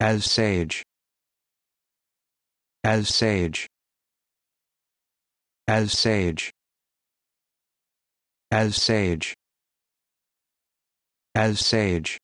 as sage. As sage. As sage. As sage. As sage.